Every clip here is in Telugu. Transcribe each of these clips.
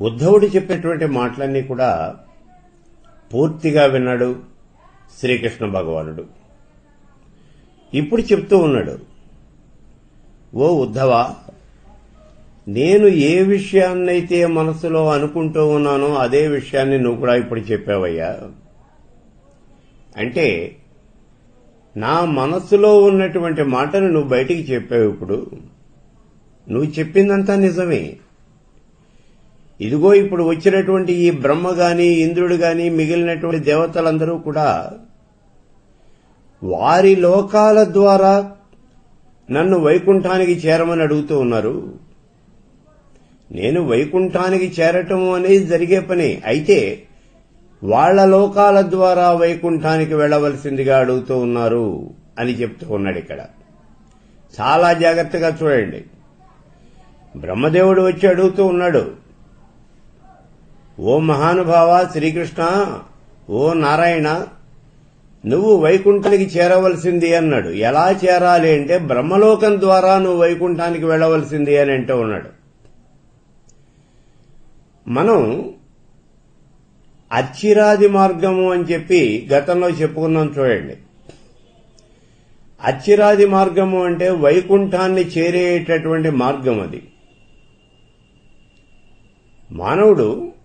ఉద్ధవుడు చెప్పినటువంటి మాటలన్నీ కూడా పూర్తిగా విన్నాడు శ్రీకృష్ణ భగవానుడు. ఇప్పుడు చెప్తూ ఉన్నాడు ఓ ఉద్ధవా నేను ఏ విషయాన్నైతే మనసులో అనుకుంటూ ఉన్నానో అదే విషయాన్ని నువ్వు కూడా ఇప్పుడు చెప్పావయ్యా. అంటే నా మనసులో ఉన్నటువంటి మాటను నువ్వు బయటికి చెప్పావు ఇప్పుడు. నువ్వు చెప్పిందంతా నిజమే. ఇదిగో ఇప్పుడు వచ్చినటువంటి ఈ బ్రహ్మ గాని ఇంద్రుడు గాని మిగిలినటువంటి దేవతలందరూ కూడా వారి లోకాల ద్వారా నన్ను వైకుంఠానికి చేరమని అడుగుతూ ఉన్నారు. నేను వైకుంఠానికి చేరటం అనేది జరిగే పని. అయితే వాళ్ళ లోకాల ద్వారా వైకుంఠానికి వెళ్ళవలసిందిగా అడుగుతూ ఉన్నారు అని చెప్తూ ఉన్నాడు ఇక్కడ. చాలా జాగ్రత్తగా చూడండి. బ్రహ్మదేవుడు వచ్చి అడుగుతూ ఉన్నాడు. ఓ మహానుభావ శ్రీకృష్ణ ఓ నారాయణ నువ్వు వైకుంఠానికి చేరవలసింది అన్నాడు. ఎలా చేరాలి అంటే బ్రహ్మలోకం ద్వారా నువ్వు వైకుంఠానికి వెళ్ళవలసింది అని అంటూ ఉన్నాడు. మనం అచ్చిరాది మార్గము అని చెప్పి గతంలో చెప్పుకున్నాం చూడండి. అచ్చిరాది మార్గము అంటే వైకుంఠాన్ని చేరేటటువంటి మార్గం అది. మానవుడు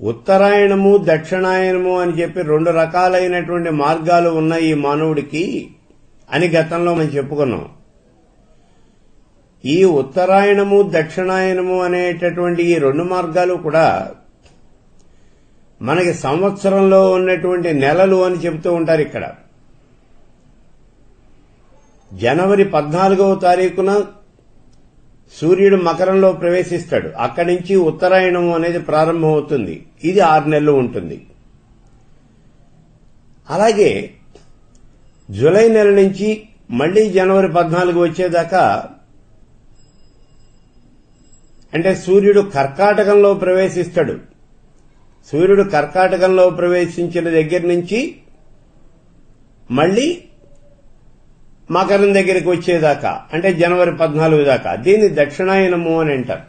ఉత్తరాయణము దక్షిణాయనము అని చెప్పి రెండు రకాలైనటువంటి మార్గాలు ఉన్నాయి ఈ మానవుడికి అని గతంలో మనం చెప్పుకున్నాం. ఈ ఉత్తరాయణము దక్షిణాయనము అనేటటువంటి ఈ రెండు మార్గాలు కూడా మనకి సంవత్సరంలో ఉన్నటువంటి నెలలు అని చెబుతూ ఉంటారు ఇక్కడ. జనవరి పద్నాలుగవ తారీఖున సూర్యుడు మకరంలో ప్రవేశిస్తాడు. అక్కడి నుంచి ఉత్తరాయణం అనేది ప్రారంభమవుతుంది. ఇది ఆరు నెలలు ఉంటుంది. అలాగే జూలై నెల నుంచి మళ్ళీ జనవరి పద్నాలుగు వచ్చేదాకా అంటే సూర్యుడు కర్కాటకంలో ప్రవేశిస్తాడు. సూర్యుడు కర్కాటకంలో ప్రవేశించిన దగ్గర నుంచి మళ్ళీ మకరం దగ్గరికి వచ్చేదాకా అంటే జనవరి పద్నాలుగు దాకా. దీన్ని దక్షిణాయనము అని అంటారు.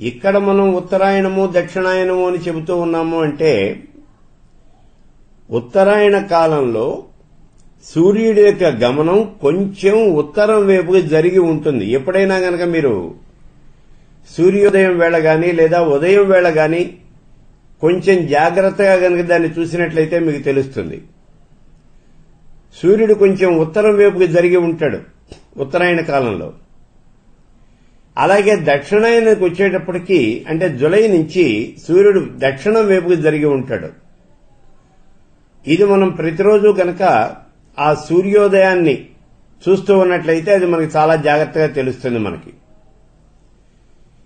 ఇక్కడ మనం ఉత్తరాయణము దక్షిణాయనము అని చెబుతూ ఉన్నాము అంటే ఉత్తరాయణ కాలంలో సూర్యుడి యొక్క గమనం కొంచెం ఉత్తరం వైపుకి జరిగి ఉంటుంది. ఎప్పుడైనా గనక మీరు సూర్యోదయం వేళ గాని లేదా ఉదయం వేళ గాని కొంచెం జాగ్రత్తగా గనక దాన్ని చూసినట్లయితే మీకు తెలుస్తుంది. సూర్యుడు కొంచెం ఉత్తరం వైపుకి జరిగి ఉంటాడు ఉత్తరాయణ కాలంలో. అలాగే దక్షిణాయనకు వచ్చేటప్పటికి అంటే జులై నుంచి సూర్యుడు దక్షిణం వైపుకి జరిగి ఉంటాడు. ఇది మనం ప్రతిరోజు గనక ఆ సూర్యోదయాన్ని చూస్తూ ఉన్నట్లయితే అది మనకి చాలా జాగ్రత్తగా తెలుస్తుంది మనకి.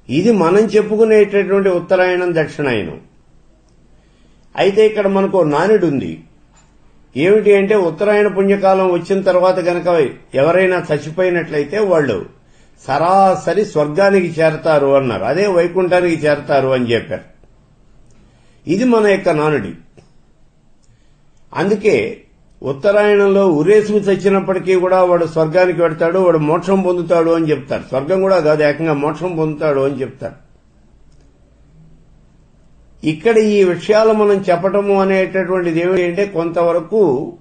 ఇది మనం చెప్పుకునేటటువంటి ఉత్తరాయణం దక్షిణాయనం. అయితే ఇక్కడ మనకు నానుడు ఉంది ఏమిటి అంటే ఉత్తరాయణ పుణ్యకాలం వచ్చిన తర్వాత గనక ఎవరైనా చచ్చిపోయినట్లయితే వాళ్ళు సరాసరి స్వర్గానికి చేరతారు అన్నారు. అదే వైకుంఠానికి చేరతారు అని చెప్పారు. ఇది మన యొక్క నానుడి. అందుకే ఉత్తరాయణంలో ఉరేసుకు చచ్చినప్పటికీ కూడా వాడు స్వర్గానికి వెడతాడు వాడు మోక్షం పొందుతాడు అని చెప్తారు. స్వర్గం కూడా కాదు ఏకంగా మోక్షం పొందుతాడు అని చెప్తారు. ఇక్కడ ఈ విషయాలు మనం చెప్పటము అనేటటువంటిది ఏమిటంటే అంటే కొంతవరకు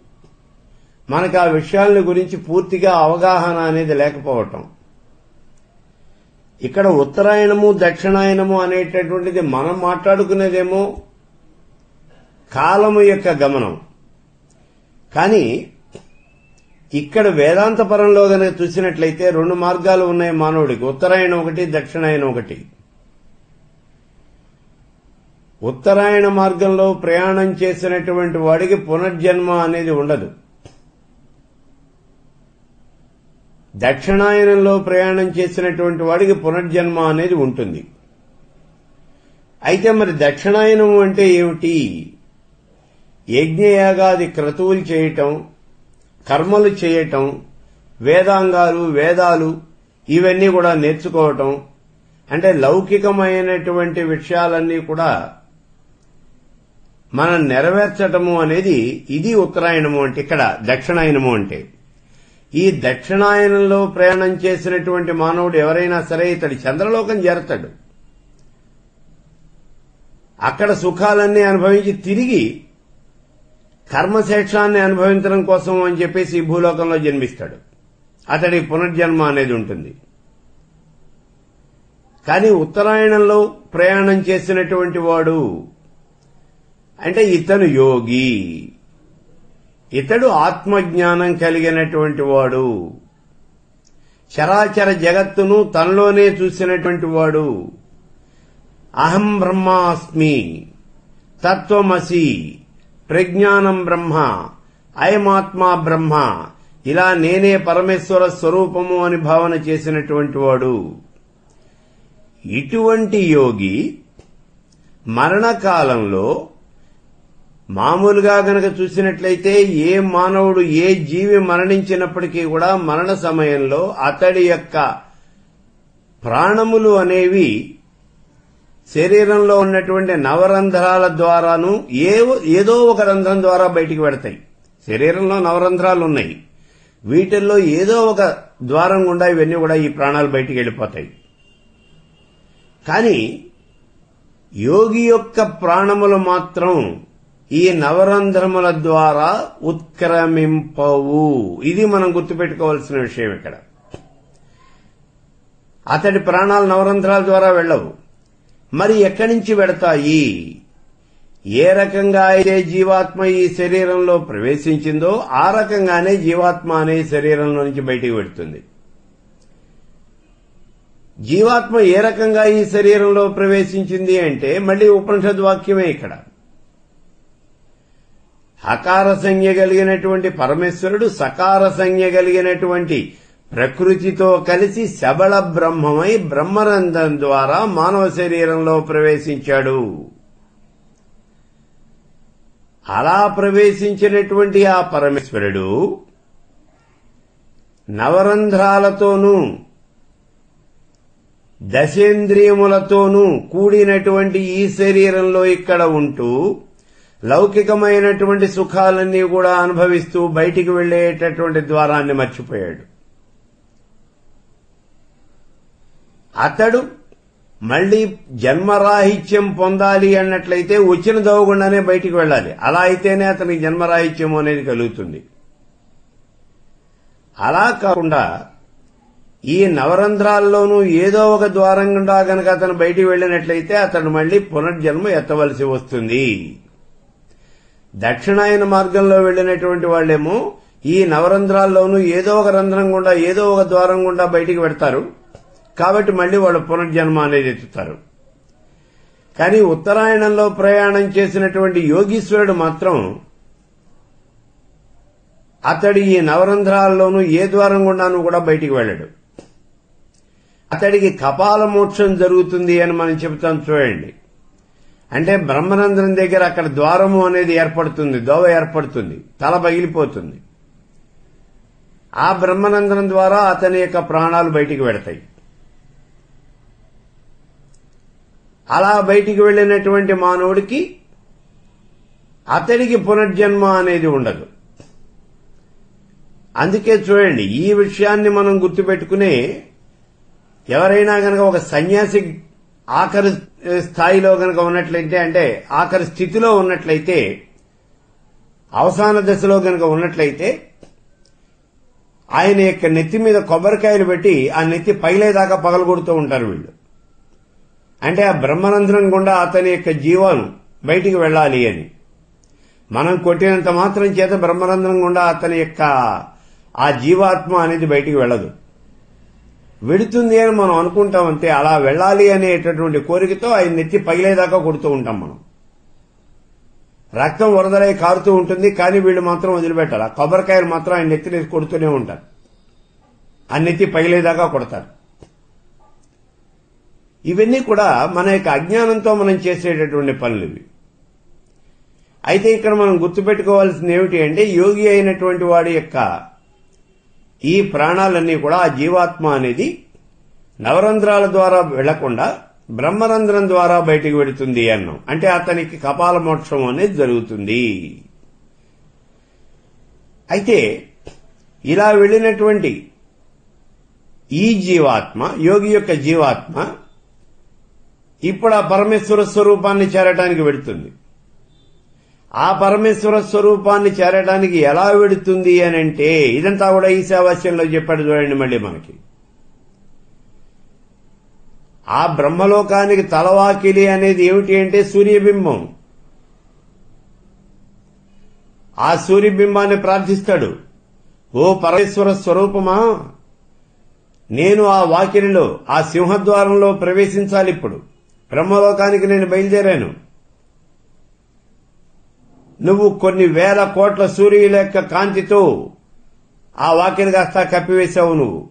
మనకు ఆ విషయాల గురించి పూర్తిగా అవగాహన అనేది లేకపోవటం. ఇక్కడ ఉత్తరాయణము దక్షిణాయనము అనేటటువంటిది మనం మాట్లాడుకునేదేమో కాలము యొక్క గమనం. కానీ ఇక్కడ వేదాంతపరంలో గనక చూసినట్లయితే రెండు మార్గాలు ఉన్నాయి మానవుడికి. ఉత్తరాయణం ఒకటి దక్షిణాయనం ఒకటి. ఉత్తరాయణ మార్గంలో ప్రయాణం చేసినటువంటి వాడికి పునర్జన్మ అనేది ఉండదు. దక్షిణాయనంలో ప్రయాణం చేసినటువంటి వాడికి పునర్జన్మ అనేది ఉంటుంది. అయితే మరి దక్షిణాయనం అంటే ఏమిటి? యజ్ఞయాగాది క్రతువులు చేయటం కర్మలు చేయటం వేదాంగాలు వేదాలు ఇవన్నీ కూడా నేర్చుకోవటం అంటే లౌకికమైనటువంటి విషయాలన్నీ కూడా మనం నెరవేర్చటము అనేది ఇది ఉత్తరాయణము అంటే ఇక్కడ దక్షిణాయనము అంటే. ఈ దక్షిణాయనంలో ప్రయాణం చేసినటువంటి మానవుడు ఎవరైనా సరే ఇతడి చంద్రలోకం చేరతాడు. అక్కడ సుఖాలన్నీ అనుభవించి తిరిగి కర్మశేషాన్ని అనుభవించడం కోసం అని చెప్పేసి ఈ భూలోకంలో జన్మిస్తాడు. అతడికి పునర్జన్మ అనేది ఉంటుంది. కానీ ఉత్తరాయణంలో ప్రయాణం చేసినటువంటి వాడు అంటే ఇతను యోగి. ఇతడు ఆత్మజ్ఞానం కలిగినటువంటి వాడు. చరాచర జగత్తును తనలోనే చూసినటువంటి వాడు. అహం బ్రహ్మాస్మి. తత్వమసి. ప్రజ్ఞానం బ్రహ్మ. అయమాత్మా బ్రహ్మ. ఇలా నేనే పరమేశ్వర స్వరూపము అని భావన చేసినటువంటి వాడు. ఇటువంటి యోగి మరణకాలంలో మామూలుగా గనక చూసినట్లయితే ఏ మానవుడు ఏ జీవి మరణించినప్పటికీ కూడా మరణ సమయంలో అతడి యొక్క ప్రాణములు అనేవి శరీరంలో ఉన్నటువంటి నవరంధ్రాల ద్వారాను ఏదో ఒక రంధ్రం ద్వారా బయటికి పెడతాయి శరీరంలో నవరంధ్రాలు ఉన్నాయి. వీటిల్లో ఏదో ఒక ద్వారం గుండా ఇవన్నీ కూడా ఈ ప్రాణాలు బయటికి వెళ్ళిపోతాయి. కానీ యోగి యొక్క ప్రాణములు మాత్రం ఈ నవరంధ్రముల ద్వారా ఉత్క్రమింపవు. ఇది మనం గుర్తుపెట్టుకోవాల్సిన విషయం ఇక్కడ. అతడి ప్రాణాలు నవరంధ్రాల ద్వారా వెళ్ళవు. మరి ఎక్కడి నుంచి వెడతాయి? ఏ రకంగా అయితే జీవాత్మ ఈ శరీరంలో ప్రవేశించిందో ఆ రకంగానే జీవాత్మ అనే శరీరంలో నుంచి బయటికి పెడుతుంది జీవాత్మ ఏ రకంగా ఈ శరీరంలో ప్రవేశించింది అంటే మళ్ళీ ఉపనిషద్ వాక్యమే ఇక్కడ. హకార సంజ్ఞ కలిగినటువంటి పరమేశ్వరుడు సకార సంజ్ఞ కలిగినటువంటి ప్రకృతితో కలిసి శబళ బ్రహ్మమై బ్రహ్మరంధం ద్వారా మానవ శరీరంలో ప్రవేశించాడు. అలా ప్రవేశించినటువంటి ఆ పరమేశ్వరుడు నవరంధ్రాలతోనూ దశేంద్రియములతోనూ కూడినటువంటి ఈ శరీరంలో ఇక్కడ ఉంటూ లౌకికమైనటువంటి సుఖాలన్నీ కూడా అనుభవిస్తూ బయటికి వెళ్ళేటటువంటి ద్వారాన్ని మర్చిపోయాడు. అతడు మళ్ళీ జన్మరాహిత్యం పొందాలి అన్నట్లయితే వచ్చిన దవగుండానే బయటికి వెళ్ళాలి. అలా అయితేనే అతనికి జన్మరాహిత్యం అనేది కలుగుతుంది. అలా కాకుండా ఈ నవరంధ్రాల్లోనూ ఏదో ఒక ద్వారం గుండా గనక అతను బయటికి వెళ్ళినట్లయితే అతను మళ్ళీ పునర్జన్మ ఎత్తవలసి వస్తుంది. దక్షిణాయన మార్గంలో వెళ్ళినటువంటి వాళ్ళేమో ఈ నవరంధ్రాల్లోనూ ఏదో ఒక రంధ్రం గుండా ఏదో ఒక ద్వారం గుండా బయటికి పెడతారు కాబట్టి మళ్ళీ వాళ్ళు పునర్జన్మ అనేది ఎత్తుతారు. కానీ ఉత్తరాయణంలో ప్రయాణం చేసినటువంటి యోగీశ్వరుడు మాత్రం అతడి ఈ నవరంధ్రాల్లోనూ ఏ ద్వారం గుండాను కూడా బయటికి వెళ్ళడు. అతడికి కపాల మోక్షం జరుగుతుంది అని మనం చెబుతాం చూడండి. అంటే బ్రహ్మరంధ్రం దగ్గర అక్కడ ద్వారము అనేది ఏర్పడుతుంది దోవ ఏర్పడుతుంది తల పగిలిపోతుంది. ఆ బ్రహ్మరంధ్రం ద్వారా అతని యొక్క ప్రాణాలు బయటికి వెడతాయి. అలా బయటికి వెళ్ళినటువంటి మానవుడికి అతడికి పునర్జన్మ అనేది ఉండదు. అందుకే చూడండి ఈ విషయాన్ని మనం గుర్తుపెట్టుకునే ఎవరైనా గనక ఒక సన్యాసి ఆఖరి స్థాయిలో గనక ఉన్నట్లయితే అంటే ఆఖరి స్థితిలో ఉన్నట్లయితే అవసాన దశలో గనక ఉన్నట్లయితే ఆయన యొక్క నెత్తి మీద కొబ్బరికాయలు పెట్టి ఆ నెత్తి పైలేదాకా పగలగొడుతూ ఉంటారు వీళ్ళు. అంటే ఆ బ్రహ్మరంధ్రం గుండా అతని యొక్క జీవాను బయటికి వెళ్ళాలి అని. మనం కొట్టినంత మాత్రం చేత బ్రహ్మరంధ్రం గుండా అతని యొక్క ఆ జీవాత్మ అనేది బయటికి వెళ్ళదు. వెడుతుంది అని మనం అనుకుంటాం అంటే అలా వెళ్ళాలి అనేటటువంటి కోరికతో ఆయన నెత్తి పగిలేదాకా కొడుతూ ఉంటాం మనం. రక్తం వరదలై కారుతూ ఉంటుంది కానీ వీళ్ళు మాత్రం వదిలిపెట్టాలి. ఆ కొబ్బరికాయలు మాత్రం ఆయన నెత్తిని కొడుతూనే ఉంటారు. ఆ నెత్తి పగిలేదాకా కొడతారు. ఇవన్నీ కూడా మన యొక్క అజ్ఞానంతో మనం చేసేటటువంటి పనులు ఇవి. అయితే ఇక్కడ మనం గుర్తుపెట్టుకోవాల్సింది ఏమిటి అంటే యోగి అయినటువంటి వాడి యొక్క ఈ ప్రాణాలన్నీ కూడా ఆ జీవాత్మ అనేది నవరంధ్రాల ద్వారా వెళ్ళకుండా బ్రహ్మరంధ్రం ద్వారా బయటికి వెడుతుంది అన్నాం. అంటే అతనికి కపాల మోక్షం అనేది జరుగుతుంది. అయితే ఇలా వెళ్ళినటువంటి ఈ జీవాత్మ యోగి యొక్క జీవాత్మ ఇప్పుడు ఆ పరమేశ్వర స్వరూపాన్ని చేరటానికి వెడుతుంది ఆ పరమేశ్వర స్వరూపాన్ని చేరడానికి ఎలా వెడుతుంది అని అంటే ఇదంతా కూడా ఈశావాస్యంలో చెప్పాడు చూడండి మళ్ళీ మనకి. ఆ బ్రహ్మలోకానికి తలవాకిలి అనేది ఏమిటి అంటే సూర్యబింబం. ఆ సూర్యబింబాన్ని ప్రార్థిస్తాడు. ఓ పరమేశ్వర స్వరూపమా నేను ఆ వాకిలిలో ఆ సింహద్వారంలో ప్రవేశించాలి ఇప్పుడు బ్రహ్మలోకానికి నేను బయలుదేరాను. నువ్వు కొన్ని వేల కోట్ల సూర్యుల యొక్క కాంతితో ఆ వాకిని కాస్త కప్పివేశావు నువ్వు.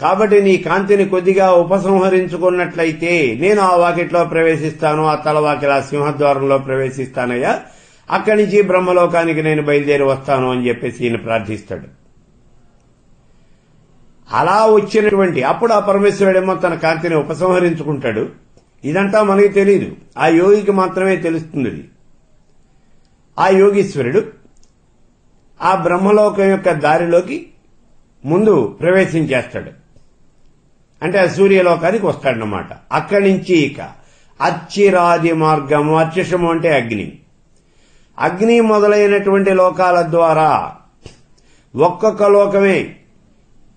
కాబట్టి నీ కాంతిని కొద్దిగా ఉపసంహరించుకున్నట్లయితే నేను ఆ వాకిట్లో ప్రవేశిస్తాను ఆ తలవాకిల సింహద్వారంలో ప్రవేశిస్తానయ్యా. అక్కడి నుంచి బ్రహ్మలోకానికి నేను బయలుదేరి వస్తాను అని చెప్పేసి ఈయన ప్రార్థిస్తాడు. అలా వచ్చినటువంటి అప్పుడు ఆ పరమేశ్వరుడేమో తన కాంతిని ఉపసంహరించుకుంటాడు. ఇదంతా మనకి తెలియదు ఆ యోగికి మాత్రమే తెలుస్తుంది. ఆ యోగీశ్వరుడు ఆ బ్రహ్మలోకం యొక్క దారిలోకి ముందు ప్రవేశించేస్తాడు అంటే ఆ సూర్యలోకానికి వస్తాడనమాట అక్కడి నుంచి ఇక అచ్చిరాది మార్గము అత్యశము అంటే అగ్ని. అగ్ని మొదలైనటువంటి లోకాల ద్వారా ఒక్కొక్క లోకమే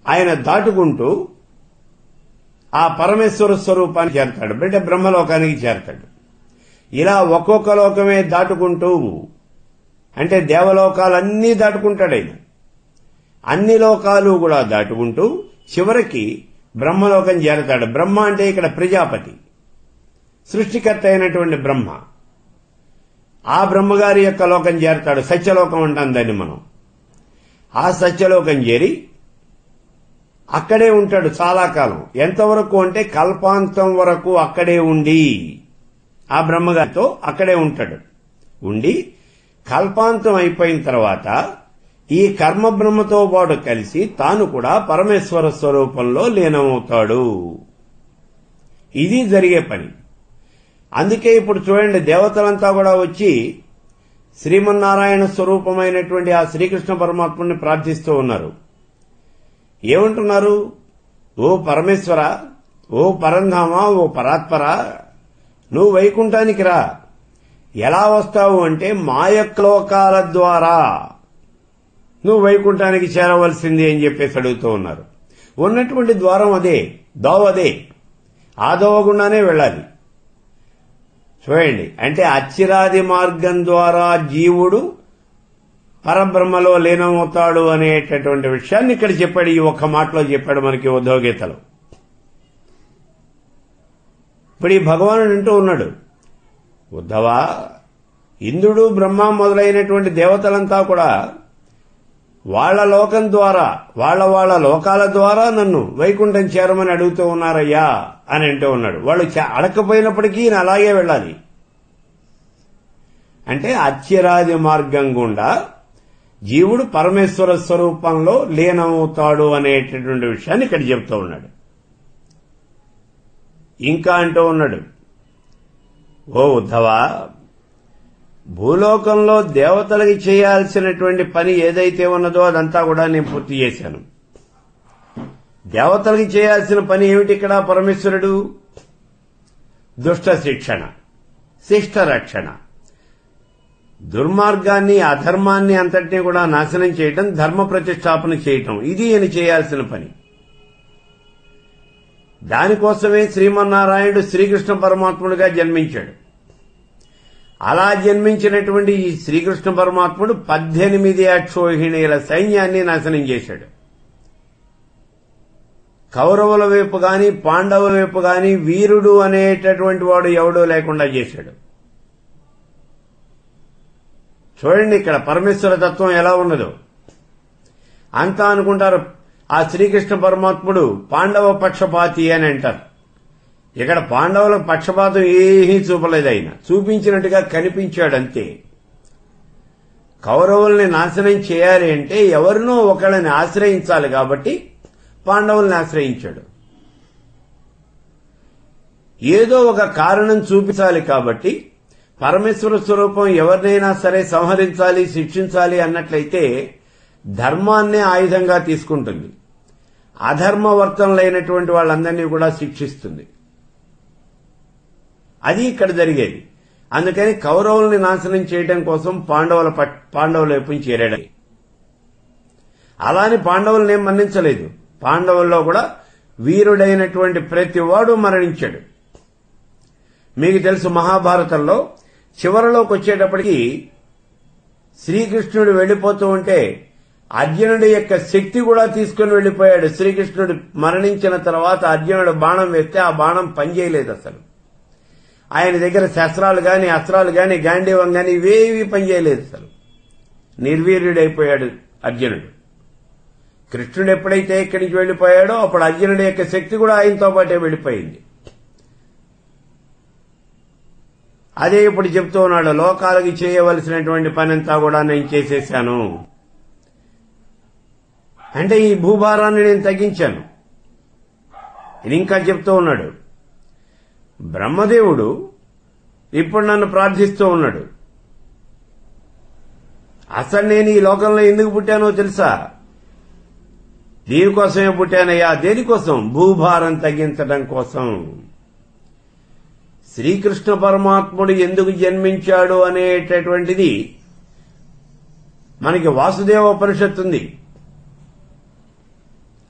ఆయన దాటుకుంటూ ఆ పరమేశ్వర స్వరూపానికి చేరతాడు. అంటే బ్రహ్మలోకానికి చేరతాడు. ఇలా ఒక్కొక్క లోకమే దాటుకుంటూ అంటే దేవలోకాలన్నీ దాటుకుంటాడు ఆయన. అన్ని లోకాలు కూడా దాటుకుంటూ చివరికి బ్రహ్మలోకం చేరతాడు. బ్రహ్మ అంటే ఇక్కడ ప్రజాపతి. సృష్టికర్త అయినటువంటి బ్రహ్మ. ఆ బ్రహ్మగారి యొక్క లోకం చేరతాడు. సత్యలోకం అంటాం దాన్ని మనం. ఆ సత్యలోకం చేరి అక్కడే ఉంటాడు చాలా కాలం. ఎంతవరకు అంటే కల్పాంతం వరకు అక్కడే ఉండి ఆ బ్రహ్మగారితో అక్కడే ఉంటాడు. ఉండి కల్పాంతం అయిపోయిన తర్వాత ఈ కర్మ బ్రహ్మతో పాటు కలిసి తాను కూడా పరమేశ్వర స్వరూపంలో లీనమవుతాడు. ఇది జరిగే పని. అందుకే ఇప్పుడు చూడండి దేవతలంతా కూడా వచ్చి శ్రీమన్నారాయణ స్వరూపమైనటువంటి ఆ శ్రీకృష్ణ పరమాత్ముని ప్రార్థిస్తూ ఉన్నారు. ఏమంటున్నారు? ఓ పరమేశ్వర ఓ పరంధామ ఓ పరాత్పర నువ్వు వైకుంఠానికి రా. ఎలా వస్తావు అంటే మాయక్లోకాల ద్వారా. నువ్వు వైకుంఠానికి చేరవలసింది అని చెప్పేసి అడుగుతూ ఉన్నారు. ఉన్నటువంటి ద్వారం అదే దోవ అదే. ఆ దోవ గుండానే వెళ్ళాలి. చూడండి అంటే అచ్చిరాది మార్గం ద్వారా జీవుడు పరబ్రహ్మలో లీనమవుతాడు అనేటటువంటి విషయాన్ని ఇక్కడ చెప్పాడు. ఈ ఒక్క మాటలో చెప్పాడు మనకి ఉద్యోగీతలో ఇప్పుడు ఈ భగవానుడు అంటూ ఉన్నాడు ఉద్ధవా? ఇంద్రుడు బ్రహ్మ మొదలైనటువంటి దేవతలంతా కూడా వాళ్ళ లోకం ద్వారా వాళ్ళ వాళ్ళ లోకాల ద్వారా నన్ను వైకుంఠం చేరమని అడుగుతూ ఉన్నారయ్యా అని అంటూ ఉన్నాడు. వాళ్ళు అడకపోయినప్పటికీ ఈయన అలాగే వెళ్ళాలి. అంటే అత్యరాజ మార్గం గుండా జీవుడు పరమేశ్వర స్వరూపంలో లీనమవుతాడు అనేటటువంటి విషయాన్ని ఇక్కడ చెప్తూ ఉన్నాడు. ఇంకా అంటూ ఉన్నాడు ఓ ఉద్ధవ భూలోకంలో దేవతలకి చేయాల్సినటువంటి పని ఏదైతే ఉన్నదో అదంతా కూడా నేను పూర్తి చేశాను. దేవతలకి చేయాల్సిన పని ఏమిటి ఇక్కడ? పరమేశ్వరుడు దుష్ట శిక్షణ శిష్ట రక్షణ దుర్మార్గాన్ని అధర్మాన్ని అంతటినీ కూడా నాశనం చేయటం ధర్మ ప్రతిష్టాపన చేయటం. ఇది ఈయన చేయాల్సిన పని. దానికోసమే శ్రీమన్నారాయణుడు శ్రీకృష్ణ పరమాత్ముడిగా జన్మించాడు. అలా జన్మించినటువంటి ఈ శ్రీకృష్ణ పరమాత్ముడు పద్దెనిమిది అక్షోహిణీల సైన్యాన్ని నాశనం చేశాడు. కౌరవుల వైపు గాని పాండవుల వైపు గాని వీరుడు అనేటటువంటి వాడు ఎవడూ లేకుండా చేశాడు. చూడండి ఇక్కడ పరమేశ్వర తత్వం ఎలా ఉన్నదో. అంతా అనుకుంటారు ఆ శ్రీకృష్ణ పరమాత్ముడు పాండవ పక్షపాతి అని అంటారు. ఇక్కడ పాండవుల పక్షపాతం ఏమీ చూపలేదు ఆయన. చూపించినట్టుగా కనిపించాడు అంతే కౌరవుల్ని నాశనం చేయాలి అంటే ఎవరినో ఒకళ్ళని ఆశ్రయించాలి కాబట్టి పాండవుల్ని ఆశ్రయించాడు. ఏదో ఒక కారణం చూపించాలి కాబట్టి పరమేశ్వర స్వరూపం ఎవరినైనా సరే సంహరించాలి శిక్షించాలి అన్నట్లయితే ధర్మాన్నే ఆయుధంగా తీసుకుంటుంది. అధర్మవర్తనలైనటువంటి వాళ్ళందరినీ కూడా శిక్షిస్తుంది. అది ఇక్కడ జరిగేది. అందుకని కౌరవుల్ని నాశనం చేయడం కోసం పాండవుల పట్- పాండవుల వైపు చేరాడు అలానే పాండవుల్ని ఏం మన్నించలేదు. పాండవుల్లో కూడా వీరుడైనటువంటి ప్రతి వాడు మరణించాడు. మీకు తెలుసు మహాభారతంలో చివరిలోకి వచ్చేటప్పటికి శ్రీకృష్ణుడు వెళ్ళిపోతూ ఉంటే అర్జునుడి యొక్క శక్తి కూడా తీసుకుని వెళ్ళిపోయాడు శ్రీకృష్ణుడు మరణించిన తర్వాత అర్జునుడు బాణం వేస్తే ఆ బాణం పనిచేయలేదు అసలు. ఆయన దగ్గర శస్త్రాలు గాని అస్త్రాలు గాని గాంధీవం గాని ఇవేవి పనిచేయలేదు అసలు. నిర్వీర్యుడైపోయాడు అర్జునుడు. కృష్ణుడు ఎప్పుడైతే ఇక్కడి నుంచి వెళ్ళిపోయాడో అప్పుడు అర్జునుడి యొక్క శక్తి కూడా ఆయనతో పాటే వెళ్ళిపోయింది అదే ఇప్పుడు చెప్తూ ఉన్నాడు లోకాలకి చేయవలసినటువంటి పనంతా కూడా నేను చేసేశాను అంటే ఈ భూభారాన్ని నేను తగ్గించాను. ఇది ఇంకా చెప్తూ ఉన్నాడు. బ్రహ్మదేవుడు ఇప్పుడు నన్ను ప్రార్థిస్తూ ఉన్నాడు. అసలు నేను ఈ లోకంలో ఎందుకు పుట్టానో తెలుసా? దీనికోసమే పుట్టానయ్యా దేనికోసం? భూభారం తగ్గించడం కోసం. శ్రీకృష్ణ పరమాత్ముడు ఎందుకు జన్మించాడు అనేటటువంటిది మనకి వాసుదేవ పరిషత్తు ఉంది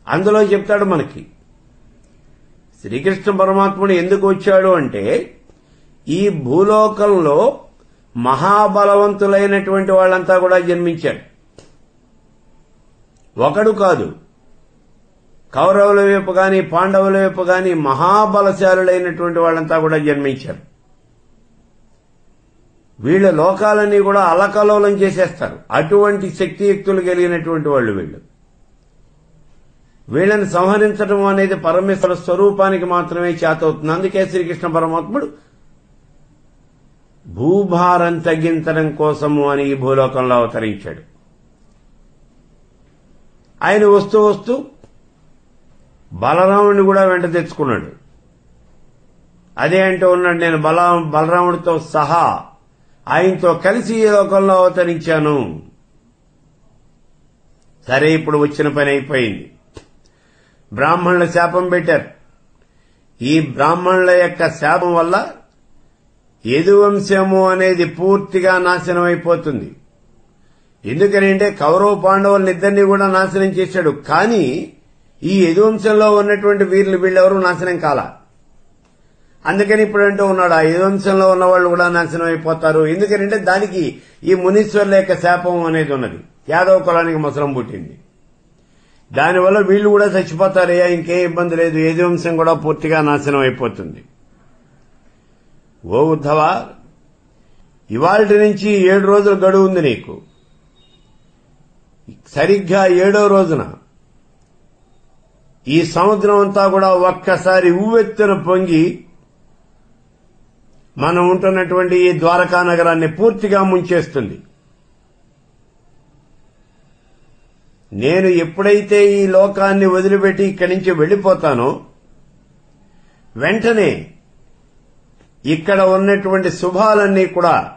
అందులో చెప్తాడు మనకి. శ్రీకృష్ణ పరమాత్ముడు ఎందుకు వచ్చాడు అంటే ఈ భూలోకంలో మహాబలవంతులైనటువంటి వాళ్ళంతా కూడా జన్మించారు ఒకడు కాదు. కౌరవుల వైపు కానీ పాండవుల వైపు గాని మహాబలశాలులైనటువంటి వాళ్ళంతా కూడా జన్మించారు. వీళ్ళ లోకాలన్నీ కూడా అలకలోలం చేసేస్తారు. అటువంటి శక్తియుక్తులు కలిగినటువంటి వాళ్ళు వీళ్ళు. వీళ్ళని సంహరించడం అనేది పరమేశ్వర స్వరూపానికి మాత్రమే చేతవుతుంది. అందుకే శ్రీకృష్ణ పరమాత్ముడు భూభారం తగ్గించడం కోసము అని ఈ భూలోకంలో అవతరించాడు. ఆయన వస్తూ వస్తూ బలరాముడిని కూడా వెంట తెచ్చుకున్నాడు. అదే అంటూ ఉన్నాడు నేను బల బలరాముడితో సహా ఆయనతో కలిసి ఈ లోకంలో అవతరించాను. సరే ఇప్పుడు వచ్చిన పని అయిపోయింది. బ్రాహ్మణుల శాపం పెట్టారు. ఈ బ్రాహ్మణుల యొక్క శాపం వల్ల యదువంశము అనేది పూర్తిగా నాశనం అయిపోతుంది ఎందుకనంటే కౌరవ పాండవులను ఇద్దరిని కూడా నాశనం చేశాడు. కానీ ఈ యదువంశంలో ఉన్నటువంటి వీరులు వీళ్ళెవరూ నాశనం కాల. అందుకని ఇప్పుడు అంటూ ఉన్నాడు ఆ యదువంశంలో ఉన్న వాళ్ళు కూడా నాశనం అయిపోతారు ఎందుకనంటే దానికి ఈ మునీశ్వర్ల యొక్క శాపం అనేది ఉన్నది. యాదవ కులానికి ముసలం పుట్టింది. దానివల్ల వీళ్ళు కూడా చచ్చిపోతారయ్యా ఇంకే ఇబ్బంది లేదు. యదువంశం కూడా పూర్తిగా నాశనం అయిపోతుంది. ఓ ఉద్ధవ ఇవాళ నుంచి ఏడు రోజులు గడువు ఉంది నీకు. సరిగ్గా ఏడో రోజున ఈ సముద్రం అంతా కూడా ఒక్కసారి ఉవ్వెత్తున పొంగి మనం ఉంటున్నటువంటి ఈ ద్వారకా నగరాన్ని పూర్తిగా ముంచేస్తుంది. నేను ఎప్పుడైతే ఈ లోకాన్ని వదిలిపెట్టి ఇక్కడి నుంచి వెళ్ళిపోతానో వెంటనే ఇక్కడ ఉన్నటువంటి శుభాలన్నీ కూడా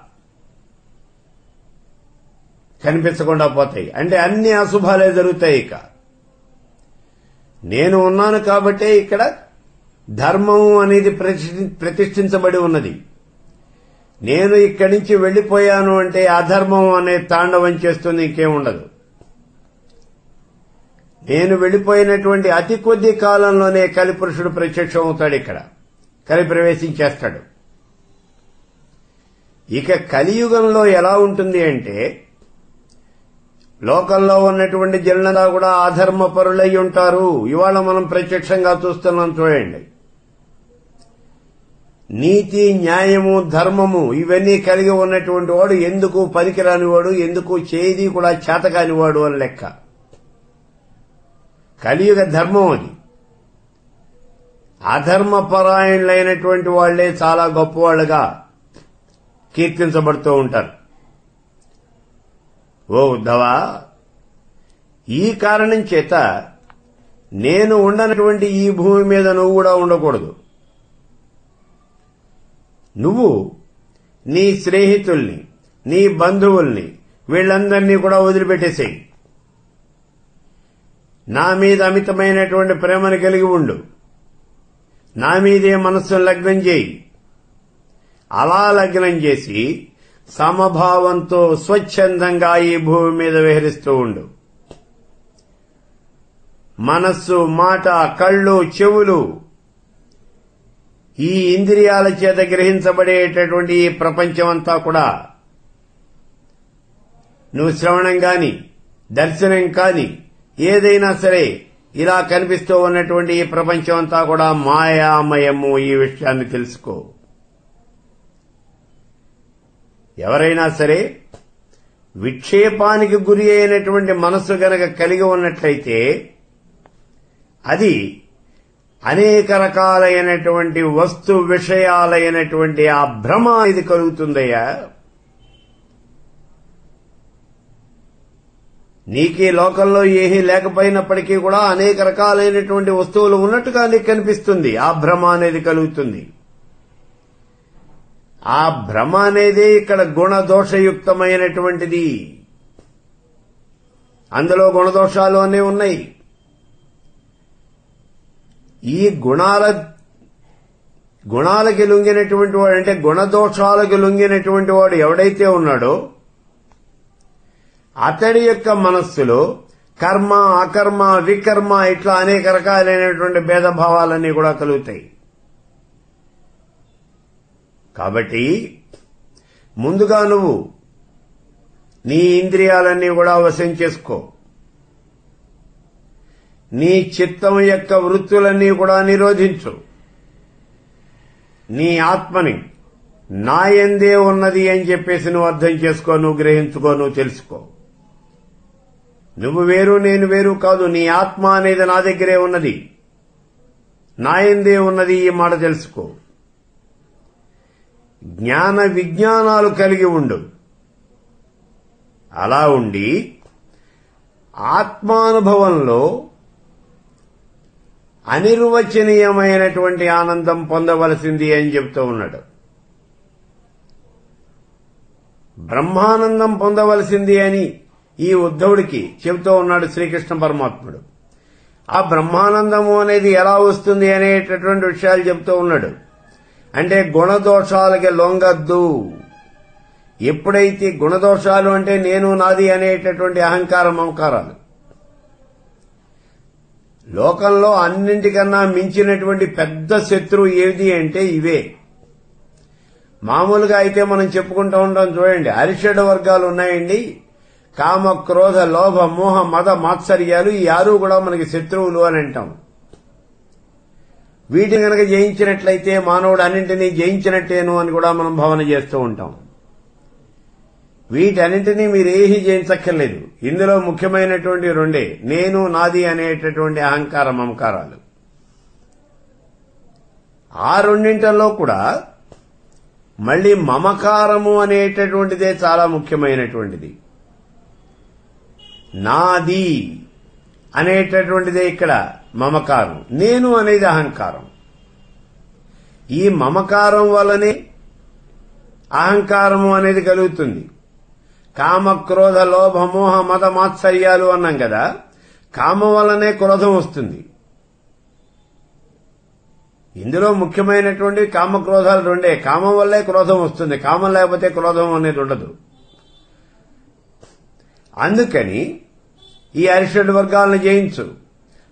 కనిపించకుండా పోతాయి. అంటే అన్ని అశుభాలే జరుగుతాయి ఇక. నేను ఉన్నాను కాబట్టే ఇక్కడ ధర్మం అనేది ప్రతిష్ఠించబడి ఉన్నది. నేను ఇక్కడి నుంచి వెళ్ళిపోయాను అంటే అధర్మం అనే తాండవం చేస్తుంది ఇంకేముండదు నేను వెళ్ళిపోయినటువంటి అతి కొద్ది కాలంలోనే కలిపురుషుడు ప్రత్యక్షం అవుతాడు ఇక్కడ. కలి ప్రవేశించేస్తాడు. ఇక కలియుగంలో ఎలా ఉంటుంది అంటే లోకంలో ఉన్నటువంటి జనులంతా కూడా ఆధర్మ పరులై ఉంటారు. ఇవాళ మనం ప్రత్యక్షంగా చూస్తున్నాం చూడండి. నీతి న్యాయము ధర్మము ఇవన్నీ కలిగి ఉన్నటువంటి వాడు ఎందుకు పనికిరానివాడు ఎందుకు చేది కూడా చేతకానివాడు అని లెక్క. కలియుగ ధర్మం అది. అధర్మపరాయణులైనటువంటి వాళ్ళే చాలా గొప్పవాళ్ళుగా కీర్తించబడుతూ ఉంటారు. ఓ ఉద్ధవా ఈ కారణం చేత నేను ఉండనటువంటి ఈ భూమి మీద నువ్వు కూడా ఉండకూడదు. నువ్వు నీ స్నేహితుల్ని నీ బంధువుల్ని వీళ్ళందరినీ కూడా వదిలిపెట్టేసేయి. నా మీద అమితమైనటువంటి ప్రేమను కలిగి ఉండు. నా మీదే మనస్సును లగ్నం చేయి. అలా లగ్నం చేసి సమభావంతో స్వచ్ఛందంగా ఈ భూమి మీద విహరిస్తూ ఉండు. మనస్సు మాట కళ్ళు చెవులు ఈ ఇంద్రియాల చేత గ్రహించబడేటటువంటి ఈ ప్రపంచమంతా కూడా నువ్వు శ్రవణం కాని దర్శనం కాని ఏదైనా సరే ఇలా కనిపిస్తూ ఉన్నటువంటి ఈ ప్రపంచం అంతా కూడా మాయామయము ఈ విషయాన్ని తెలుసుకో. ఎవరైనా సరే విక్షేపానికి గురి అయినటువంటి మనస్సు గనక కలిగి ఉన్నట్లయితే అది అనేక రకాలైనటువంటి వస్తు విషయాలైనటువంటి ఆ భ్రమ ఇది కలుగుతుందయ్యా. నీకు ఈ లోకంలో ఏమీ లేకపోయినప్పటికీ కూడా అనేక రకాలైనటువంటి వస్తువులు ఉన్నట్టుగా నీకు కనిపిస్తుంది. ఆ భ్రమ అనేది కలుగుతుంది. ఆ భ్రమ అనేది ఇక్కడ గుణదోషయుక్తమైనటువంటిది. అందులో గుణదోషాలు అన్నీ ఉన్నాయి. ఈ గుణాల గుణాలకి లొంగినటువంటి వాడు అంటే గుణదోషాలకు లొంగినటువంటి వాడు ఎవడైతే ఉన్నాడో అతడి యొక్క మనస్సులో కర్మ అకర్మ వికర్మ ఇట్లా అనేక రకాలైనటువంటి భేదభావాలన్నీ కూడా కలుగుతాయి. కాబట్టి ముందుగా నువ్వు నీ ఇంద్రియాలన్నీ కూడా వశం చేసుకో. నీ చిత్తం యొక్క వృత్తులన్నీ కూడా నిరోధించు. నీ ఆత్మని నాయందే ఉన్నది అని చెప్పేసి నువ్వు అర్థం చేసుకో నువ్వు గ్రహించుకో నువ్వు తెలుసుకో. నువ్వు వేరు నేను వేరు కాదు. నీ ఆత్మ అనేది నా దగ్గరే ఉన్నది. నాయందే ఉన్నది ఈ మాట తెలుసుకో. జ్ఞాన విజ్ఞానాలు కలిగి ఉండు. అలా ఉండి ఆత్మానుభవంలో అనిర్వచనీయమైనటువంటి ఆనందం పొందవలసింది అని చెప్తూ ఉన్నాడు. బ్రహ్మానందం పొందవలసింది అని ఈ ఉద్ధవుడికి చెబుతూ ఉన్నాడు శ్రీకృష్ణ పరమాత్ముడు. ఆ బ్రహ్మానందము అనేది ఎలా వస్తుంది అనేటటువంటి విషయాలు చెబుతూ ఉన్నాడు. అంటే గుణదోషాలకి లొంగద్దు. ఎప్పుడైతే గుణదోషాలు అంటే నేను నాది అనేటటువంటి అహంకారం మమకారాలు. లోకంలో అన్నింటికన్నా మించినటువంటి పెద్ద శత్రువు ఏది అంటే ఇవే. మామూలుగా అయితే మనం చెప్పుకుంటూ ఉంటాం చూడండి అరిషడ్ వర్గాలు ఉన్నాయండి. కామ క్రోధ లోభ మోహ మద మాత్సర్యాలు ఈ ఆరు కూడా మనకి శత్రువులు అని అంటాం. వీటిని గనక జయించినట్లయితే మానవుడు అన్నింటినీ జయించినట్టేను అని కూడా మనం భావన చేస్తూ ఉంటాం. వీటన్నింటినీ మీరు ఏమీ జయించక్కర్లేదు. ఇందులో ముఖ్యమైనటువంటి రెండే నేను నాది అనేటటువంటి అహంకార మమకారాలు. ఆ రెండింటిలో కూడా మళ్ళీ మమకారము అనేటటువంటిదే చాలా ముఖ్యమైనటువంటిది. నాది అనేటటువంటిదే ఇక్కడ మమకారం. నేను అనేది అహంకారం. ఈ మమకారం వల్లనే అహంకారము అనేది కలుగుతుంది. కామ క్రోధ లోభ మోహ మత మాత్సర్యాలు అన్నాం కదా కామం వల్లనే క్రోధం వస్తుంది. ఇందులో ముఖ్యమైనటువంటి కామ క్రోధాలు రెండే. కామం వల్లే క్రోధం వస్తుంది. కామం లేకపోతే క్రోధం అనేది ఉండదు. అందుకని ఈ అరిషడ్ వర్గాలను జయించు.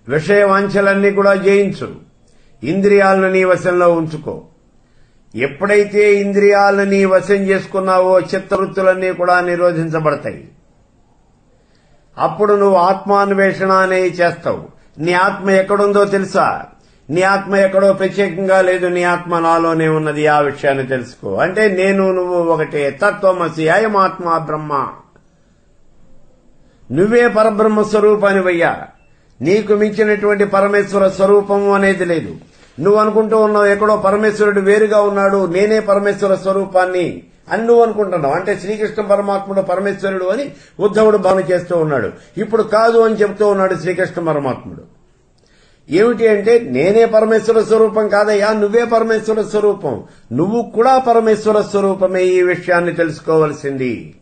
విషయ వాంఛలన్నీ కూడా జయించు. ఇంద్రియాలను నీ వశంలో ఉంచుకో. ఎప్పుడైతే ఇంద్రియాలను నీ వశం చేసుకున్నావో చిత్తవృత్తులన్నీ కూడా నిరోధించబడతాయి. అప్పుడు నువ్వు ఆత్మాన్వేషణ అనేది చేస్తావు. నీ ఆత్మ ఎక్కడుందో తెలుసా? నీ ఆత్మ ఎక్కడో ప్రత్యేకంగా లేదు. నీ ఆత్మ నాలోనే ఉన్నది. ఆ విషయాన్ని తెలుసుకో. అంటే నేను నువ్వు ఒకటే. తత్వమసి అయమాత్మ బ్రహ్మ. నువ్వే పరబ్రహ్మ స్వరూపానివయ్యా. నీకు మించినటువంటి పరమేశ్వర స్వరూపము అనేది లేదు. నువ్వు అనుకుంటూ ఉన్నావు ఎక్కడో పరమేశ్వరుడు వేరుగా ఉన్నాడు నేనే పరమేశ్వర స్వరూపాన్ని అని నువ్వు అనుకుంటున్నావు. అంటే శ్రీకృష్ణ పరమాత్ముడు పరమేశ్వరుడు అని ఉద్ధవుడు భావన చేస్తూ ఉన్నాడు. ఇప్పుడు కాదు అని చెప్తూ ఉన్నాడు శ్రీకృష్ణ పరమాత్ముడు. ఏమిటి అంటే నేనే పరమేశ్వర స్వరూపం కాదయ్యా నువ్వే పరమేశ్వర స్వరూపం. నువ్వు కూడా పరమేశ్వర స్వరూపమే ఈ విషయాన్ని తెలుసుకోవలసింది.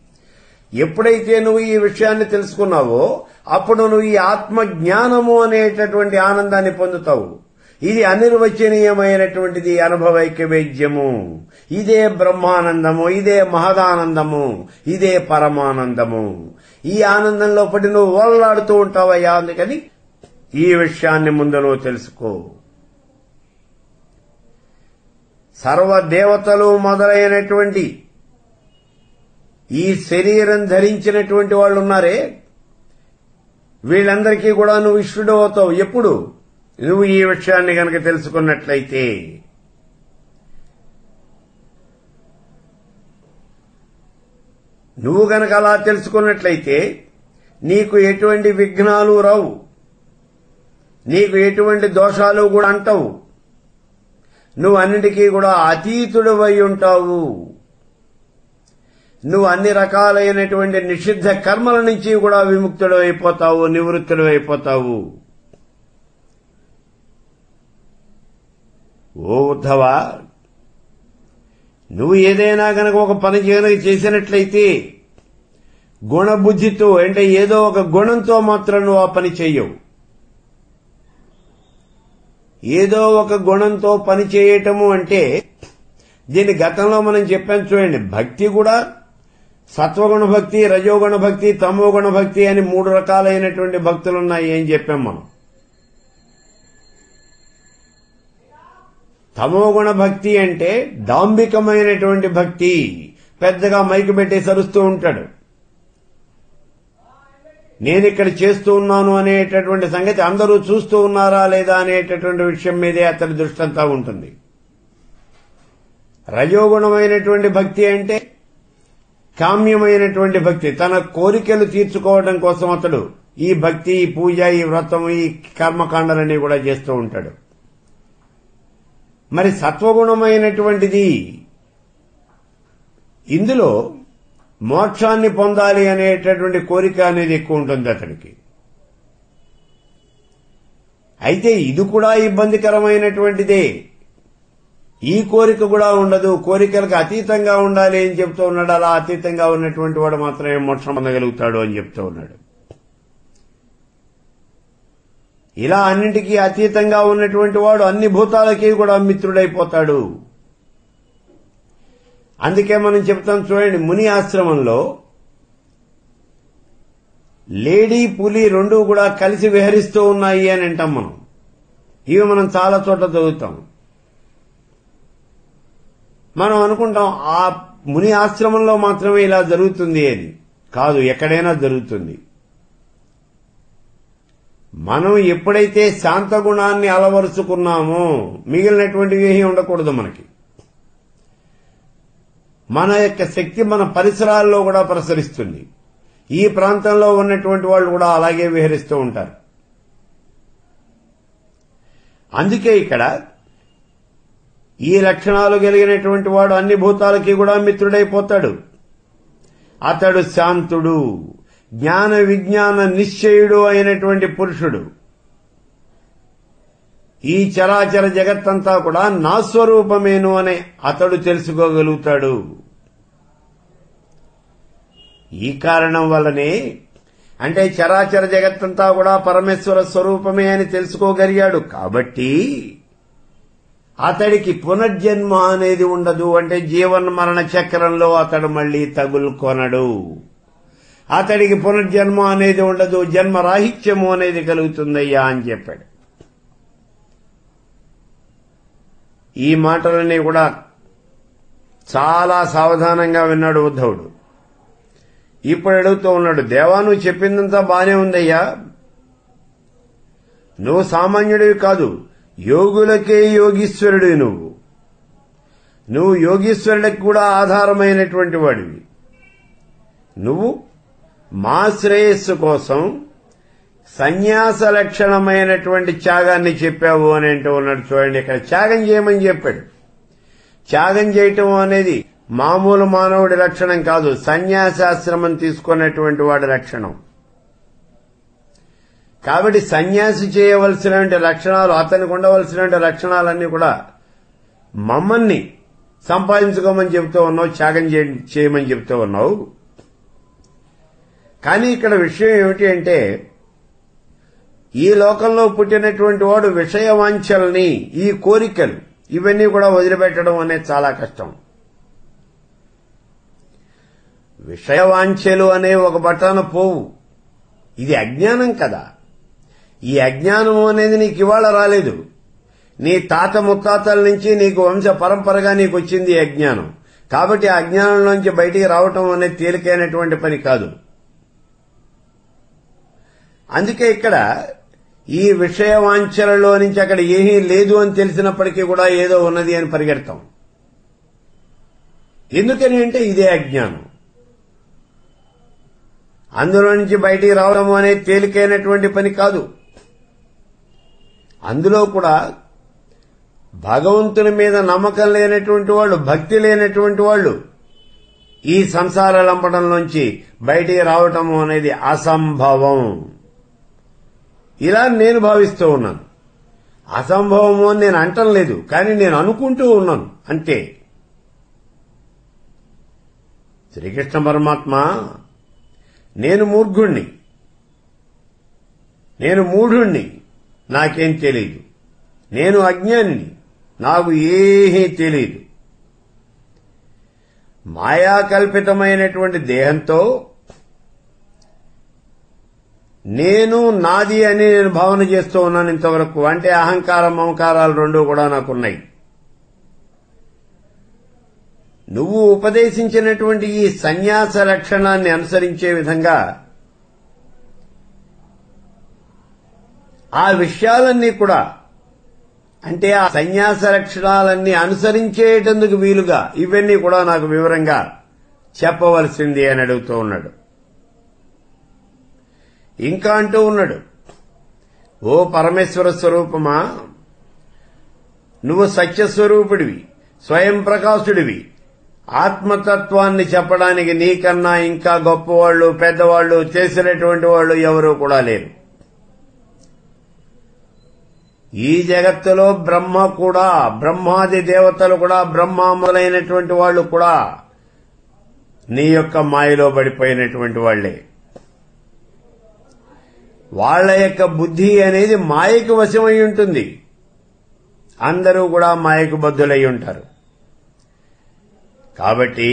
ఎప్పుడైతే నువ్వు ఈ విషయాన్ని తెలుసుకున్నావో అప్పుడు నువ్వు ఈ ఆత్మ జ్ఞానము అనేటటువంటి ఆనందాన్ని పొందుతావు. ఇది అనిర్వచనీయమైనటువంటిది అనుభవైక్య వేద్యము ఇదే బ్రహ్మానందము ఇదే మహదానందము ఇదే పరమానందము. ఈ ఆనందంలో పడి నువ్వు ఓలాడుతూ ఉంటావయ్యా అందుకని ఈ విషయాన్ని ముందు నువ్వు తెలుసుకో. సర్వదేవతలు మొదలైనటువంటి ఈ శరీరం ధరించినటువంటి వాళ్ళు ఉన్నారే? వీళ్ళందరికీ కూడా నువ్వు ఇష్టుడు అవుతావు. ఎప్పుడు? నువ్వు ఈ విషయాన్ని గనక తెలుసుకున్నట్లయితే. నువ్వు గనక అలా తెలుసుకున్నట్లయితే నీకు ఎటువంటి విఘ్నాలు రావు. నీకు ఎటువంటి దోషాలు కూడా అంటావు. నువ్వు అన్నిటికీ కూడా అతీతుడు ఉంటావు. నువ్వు అన్ని రకాలైనటువంటి నిషిద్ధ కర్మల నుంచి కూడా విముక్తుడు అయిపోతావు నివృత్తుడు అయిపోతావు. ఓ ఉద్ధవ నువ్వు ఏదైనా గనక ఒక పని చేయనక చేసినట్లయితే గుణబుద్ధితో అంటే ఏదో ఒక గుణంతో మాత్రం నువ్వు ఆ పని చేయవు. ఏదో ఒక గుణంతో పని చేయటము అంటే దీని గతంలో మనం చెప్పాం చూడండి భక్తి కూడా సత్వగుణ భక్తి రజోగుణ భక్తి తమోగుణ భక్తి అని మూడు రకాలైనటువంటి భక్తులు ఉన్నాయి ఏం చెప్పాం మనం. తమోగుణ భక్తి అంటే డాంబికమైనటువంటి భక్తి. పెద్దగా మైకు పెట్టి సరుస్తూ ఉంటాడు. నేను ఇక్కడ చేస్తూ ఉన్నాను అనేటటువంటి సంగతి అందరూ చూస్తూ ఉన్నారా లేదా అనేటటువంటి విషయం మీదే అతని దృష్టంతా ఉంటుంది. రజోగుణమైనటువంటి భక్తి అంటే కామ్యమైనటువంటి భక్తి. తన కోరికలు తీర్చుకోవడం కోసం అతడు ఈ భక్తి ఈ పూజ ఈ వ్రతం ఈ కర్మకాండలన్నీ కూడా చేస్తూ ఉంటాడు. మరి సత్వగుణమైనటువంటిది ఇందులో మోక్షాన్ని పొందాలి అనేటటువంటి కోరిక అనేది ఎక్కువ ఉంటుంది అతడికి. అయితే ఇది కూడా ఇబ్బందికరమైనటువంటిదే. ఈ కోరిక కూడా ఉండదు. కోరికలకు అతీతంగా ఉండాలి అని చెప్తూ ఉన్నాడు. అలా అతీతంగా ఉన్నటువంటి వాడు మాత్రమే మోక్షం పొందగలుగుతాడు అని చెప్తూ ఉన్నాడు. ఇలా అన్నింటికీ అతీతంగా ఉన్నటువంటి వాడు అన్ని భూతాలకి కూడా మిత్రుడైపోతాడు. అందుకే మనం చెప్తాం చూడండి ముని ఆశ్రమంలో లేడీ పులి రెండు కూడా కలిసి విహరిస్తూ ఉన్నాయి అని అంటాం మనం. ఇవి మనం చాలా చోట్ల చదువుతాం. మనం అనుకుంటాం ఆ ముని ఆశ్రమంలో మాత్రమే ఇలా జరుగుతుంది అని. కాదు ఎక్కడైనా జరుగుతుంది. మనం ఎప్పుడైతే శాంత గుణాన్ని అలవరుచుకున్నామో మిగిలినటువంటివి ఏమీ ఉండకూడదు మనకి. మన యొక్క శక్తి మన పరిసరాల్లో కూడా ప్రసరిస్తుంది. ఈ ప్రాంతంలో ఉన్నటువంటి వాళ్ళు కూడా అలాగే విహరిస్తూ ఉంటారు. అందుకే ఇక్కడ ఈ లక్షణాలు కలిగినటువంటి వాడు అన్ని భూతాలకి కూడా మిత్రుడైపోతాడు. అతడు శాంతుడు జ్ఞాన విజ్ఞాన నిశ్చయుడు అయినటువంటి పురుషుడు. ఈ చరాచర జగత్తంతా కూడా నా స్వరూపమేను అని అతడు తెలుసుకోగలుగుతాడు. ఈ కారణం వల్లనే అంటే చరాచర జగత్తంతా కూడా పరమేశ్వర స్వరూపమే అని తెలుసుకోగలిగాడు. కాబట్టి అతడికి పునర్జన్మ అనేది ఉండదు అంటే జీవన్ మరణ చక్రంలో అతడు మళ్ళీ తగులుకొనడు. అతడికి పునర్జన్మ అనేది ఉండదు జన్మ రాహిత్యము అనేది కలుగుతుందయ్యా అని చెప్పాడు. ఈ మాటలన్నీ కూడా చాలా సావధానంగా విన్నాడు ఉద్ధవుడు ఇప్పుడు అడుగుతూ ఉన్నాడు దేవా నువ్వు చెప్పిందంతా బానే ఉందయ్యా. నువ్వు సామాన్యుడివి కాదు యోగులకే యోగీశ్వరుడు నువ్వు. నువ్వు యోగీశ్వరుడికి కూడా ఆధారమైనటువంటి వాడివి. నువ్వు మా శ్రేయస్సు కోసం సన్యాస లక్షణమైనటువంటి త్యాగాన్ని చెప్పావు అని అంటూ ఉన్నాడు చూడండి ఇక్కడ త్యాగం చేయమని చెప్పాడు. త్యాగం చేయటం అనేది మామూలు మానవుడి లక్షణం కాదు సన్యాసాశ్రమం తీసుకున్నటువంటి వాడి లక్షణం. కాబట్టి సన్యాసి చేయవలసినటువంటి లక్షణాలు అతనికి ఉండవలసినటువంటి లక్షణాలన్నీ కూడా మమ్మల్ని సంపాదించుకోమని చెబుతూ ఉన్నావు త్యాగం చేయమని చెబుతూ ఉన్నావు. కానీ ఇక్కడ విషయం ఏమిటి అంటే ఈ లోకంలో పుట్టినటువంటి వాడు విషయవాంఛల్ని ఈ కోరికలు ఇవన్నీ కూడా వదిలిపెట్టడం అనేది చాలా కష్టం. విషయవాంఛలు అనే ఒక బట్టాన పోవు. ఇది అజ్ఞానం కదా. ఈ అజ్ఞానం అనేది నీకు ఇవాళ రాలేదు. నీ తాత ముత్తాతల నుంచి నీకు వంశ పరంపరగా నీకు వచ్చింది ఈ అజ్ఞానం. కాబట్టి ఆ అజ్ఞానంలోంచి బయటికి రావటం అనేది తేలికైనటువంటి పని కాదు. అందుకే ఇక్కడ ఈ విషయవాంఛలలో నుంచి అక్కడ ఏమీ లేదు అని తెలిసినప్పటికీ కూడా ఏదో ఉన్నది అని పరిగెడతాం. ఎందుకని అంటే ఇదే అజ్ఞానం. అందులో నుంచి బయటికి రావడం అనేది తేలికైనటువంటి పని కాదు. అందులో కూడా భగవంతుని మీద నమ్మకం లేనటువంటి వాళ్ళు భక్తి లేనటువంటి వాళ్ళు ఈ సంసార లంపడంలోంచి బయటికి రావటం అనేది అసంభవం. ఇలా నేను భావిస్తూ ఉన్నాను. అసంభవము అని నేను అంటం లేదు కానీ నేను అనుకుంటూ ఉన్నాను అంతే శ్రీకృష్ణ పరమాత్మ నేను మూర్ఘుణ్ణి. నేను మూఢుణ్ణి. నాకేం తెలియదు నేను అజ్ఞానిని నాకు ఏమీ తెలియదు మాయాకల్పితమైనటువంటి దేహంతో నేను నాది అని నేను భావన చేస్తూ ఉన్నాను ఇంతవరకు. అంటే అహంకారం మమకారాలు రెండు కూడా నాకున్నాయి. నువ్వు ఉపదేశించినటువంటి ఈ సన్యాస లక్షణాన్ని అనుసరించే విధంగా ఆ విషయాలన్నీ కూడా అంటే ఆ సన్యాస లక్షణాలన్నీ అనుసరించేటందుకు వీలుగా ఇవన్నీ కూడా నాకు వివరంగా చెప్పవలసింది అని అడుగుతూ ఉన్నాడు. ఇంకా అంటూ ఉన్నాడు ఓ పరమేశ్వర స్వరూపమా నువ్వు సత్యస్వరూపుడివి స్వయం ప్రకాశుడివి. ఆత్మతత్వాన్ని చెప్పడానికి నీకన్నా ఇంకా గొప్పవాళ్ళు పెద్దవాళ్ళు చేసినటువంటి వాళ్ళు ఎవరూ కూడా లేరు. ఈ జగత్తులో బ్రహ్మ కూడా బ్రహ్మాది దేవతలు కూడా బ్రహ్మ మొదలైనటువంటి వాళ్ళు కూడా నీ యొక్క మాయలో పడిపోయినటువంటి వాళ్ళే వాళ్ళ యొక్క బుద్ధి అనేది మాయకు వశమై ఉంటుంది. అందరూ కూడా మాయకు బద్దులై ఉంటారు. కాబట్టి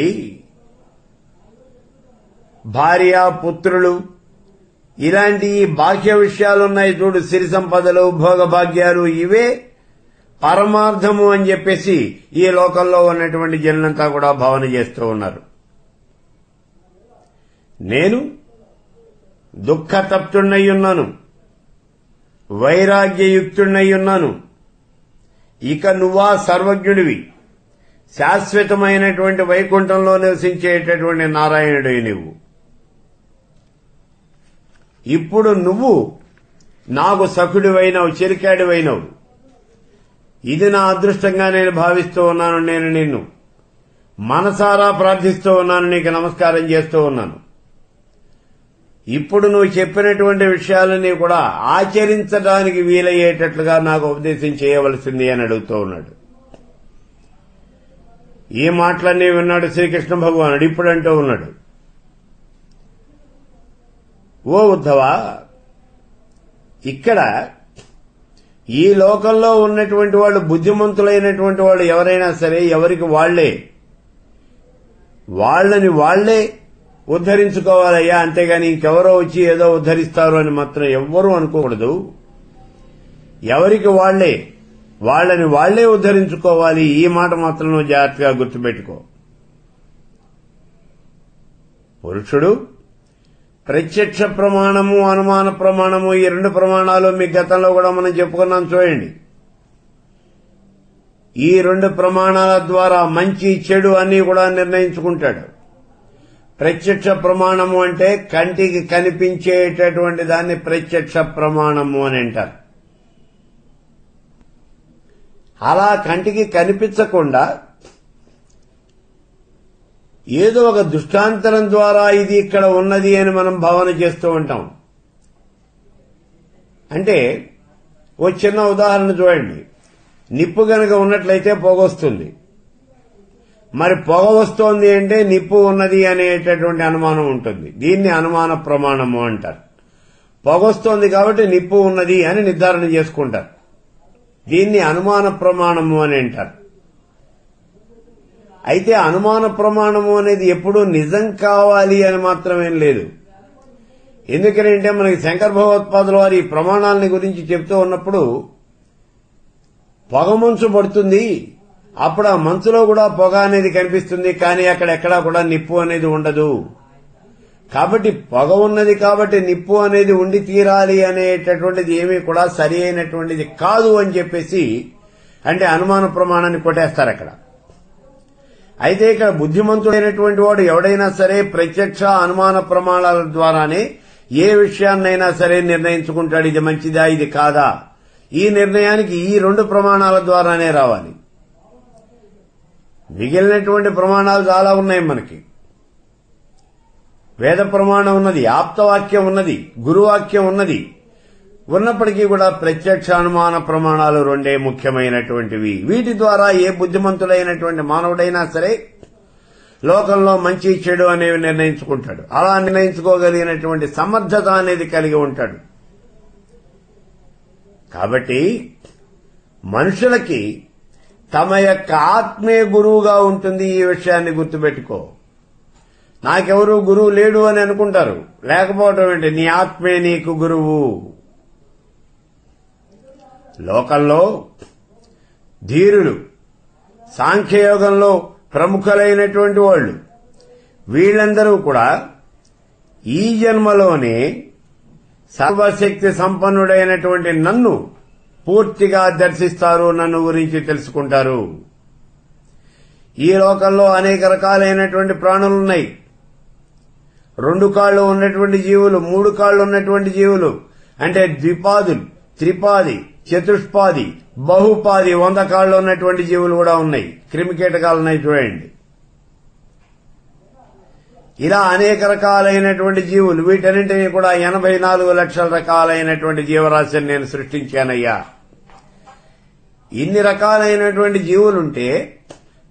భార్య పుత్రులు ఇలాంటి ఈ బాహ్య విషయాలున్నాయి చూడు సిరి సంపదలు భోగభాగ్యాలు ఇవే పరమార్థము అని చెప్పేసి ఈ లోకంలో ఉన్నటువంటి జనులంతా కూడా భావన చేస్తూ ఉన్నారు. నేను దుఃఖతప్తున్నై ఉన్నాను వైరాగ్యయుక్తున్నై ఉన్నాను ఇక నువ్వా సర్వజ్ఞుడివి శాశ్వతమైనటువంటి వైకుంఠంలో నివసించేటటువంటి నారాయణుడివి నువ్వు ఇప్పుడు నువ్వు నాకు సఖుడివైనవు చిరికాడివైనవు ఇది నా అదృష్టంగా నేను భావిస్తూ ఉన్నాను నేను నిన్ను మనసారా ప్రార్థిస్తూ ఉన్నాను నీకు నమస్కారం చేస్తూ ఉన్నాను. ఇప్పుడు నువ్వు చెప్పినటువంటి విషయాలని కూడా ఆచరించడానికి వీలయ్యేటట్లుగా నాకు ఉపదేశం చేయవలసింది అని అడుగుతూ ఉన్నాడు. ఈ మాటలన్నీ విన్నాడు శ్రీకృష్ణ భగవానుడు ఇప్పుడంటూ ఉన్నాడు. ఓ ఉద్ధవ ఇక్కడ ఈ లోకంలో ఉన్నటువంటి వాళ్ళు బుద్ధిమంతులైనటువంటి వాళ్ళు ఎవరైనా సరే ఎవరికి వాళ్ళే వాళ్ళని వాళ్ళే ఉద్ధరించుకోవాలయ్యా అంతేగాని ఇంకెవరో వచ్చి ఏదో ఉద్ధరిస్తారు అని మాత్రం ఎవ్వరూ అనుకోకూడదు. ఎవరికి వాళ్ళే వాళ్ళని వాళ్ళే ఉద్ధరించుకోవాలి ఈ మాట మాత్రం జాగ్రత్తగా గుర్తుపెట్టుకో. పురుషుడు ప్రత్యక్ష ప్రమాణము అనుమాన ప్రమాణము ఈ రెండు ప్రమాణాలు మీ గతంలో కూడా మనం చెప్పుకున్నాం చూడండి. ఈ రెండు ప్రమాణాల ద్వారా మంచి చెడు అన్ని కూడా నిర్ణయించుకుంటాడు. ప్రత్యక్ష ప్రమాణము అంటే కంటికి కనిపించేటటువంటి దాన్ని ప్రత్యక్ష ప్రమాణము అని అంటారు. అలా కంటికి కనిపించకుండా ఏదో ఒక దృష్టాంతరం ద్వారా ఇది ఇక్కడ ఉన్నది అని మనం భావన చేస్తూ ఉంటాం. అంటే ఓ చిన్న ఉదాహరణ చూడండి. నిప్పు గనక ఉన్నట్లయితే పొగొస్తుంది మరి పొగ వస్తోంది అంటే నిప్పు ఉన్నది అనేటటువంటి అనుమానం ఉంటుంది. దీన్ని అనుమాన ప్రమాణము అంటారు. పొగొస్తోంది కాబట్టి నిప్పు ఉన్నది అని నిర్ధారణ చేసుకుంటారు. దీన్ని అనుమాన ప్రమాణము అని అంటారు. అయితే అనుమాన ప్రమాణము అనేది ఎప్పుడూ నిజం కావాలి అని మాత్రమేం లేదు. ఎందుకంటే మనకి శంకర భగవత్పాదుల వారి ప్రమాణాలని గురించి చెప్తూ ఉన్నప్పుడు పొగ మంచు పడుతుంది. అప్పుడు ఆ మంచులో కూడా పొగ అనేది కనిపిస్తుంది కానీ అక్కడ ఎక్కడా కూడా నిప్పు అనేది ఉండదు. కాబట్టి పొగ ఉన్నది కాబట్టి నిప్పు అనేది ఉండి తీరాలి అనేటటువంటిది ఏమీ కూడా సరి అయినటువంటిది కాదు అని చెప్పేసి అంటే అనుమాన ప్రమాణాన్ని కొట్టేస్తారు అక్కడ. అయితే ఇక్కడ బుద్ధిమంతుడైనటువంటి వాడు ఎవడైనా సరే ప్రత్యక్ష అనుమాన ప్రమాణాల ద్వారానే ఏ విషయాన్నైనా సరే నిర్ణయించుకుంటాడు. ఇది మంచిదా? ఇది కాదా? ఈ నిర్ణయానికి ఈ రెండు ప్రమాణాల ద్వారానే రావాలి. మిగిలినటువంటి ప్రమాణాలు చాలా ఉన్నాయి మనకి. వేద ప్రమాణం ఉన్నది ఆప్తవాక్యం ఉన్నది గురువాక్యం ఉన్నది. ఉన్నప్పటికీ కూడా ప్రత్యక్ష అనుమాన ప్రమాణాలు రెండే ముఖ్యమైనటువంటివి. వీటి ద్వారా ఏ బుద్ధిమంతుడైనటువంటి మానవుడైనా సరే లోకంలో మంచి చెడు అనేవి నిర్ణయించుకుంటాడు. అలా నిర్ణయించుకోగలిగినటువంటి సమర్థత అనేది కలిగి ఉంటాడు. కాబట్టి మనుషులకి తమ యొక్క ఆత్మే గురువుగా ఉంటుంది ఈ విషయాన్ని గుర్తుపెట్టుకో. నాకెవరూ గురువు లేడు అని అనుకుంటారు. లేకపోవటం ఏంటి? నీ ఆత్మే నీకు గురువు. లోకంలో ధీరులు సాంఖ్యయోగంలో ప్రముఖులైనటువంటి వాళ్ళు. వీళ్ళందరూ కూడా ఈ జన్మలోనే సర్వశక్తి సంపన్నుడైనటువంటి నన్ను పూర్తిగా దర్శిస్తారు నన్ను గురించి తెలుసుకుంటారు. ఈ లోకంలో అనేక రకాలైనటువంటి ప్రాణులున్నాయి రెండు కాళ్ళు ఉన్నటువంటి జీవులు మూడు కాళ్ళు ఉన్నటువంటి జీవులు అంటే ద్విపాదులు త్రిపాది చతుష్పాది బహుపాది వంద కాళ్ళు ఉన్నటువంటి జీవులు కూడా ఉన్నాయి. క్రిమికీటకాలు ఉన్నాయి చూడండి. ఇలా అనేక రకాలైనటువంటి జీవులు వీటన్నింటినీ కూడా ఎనభై నాలుగు లక్షల రకాలైనటువంటి జీవరాశిని నేను సృష్టించానయ్యా. ఇన్ని రకాలైనటువంటి జీవులుంటే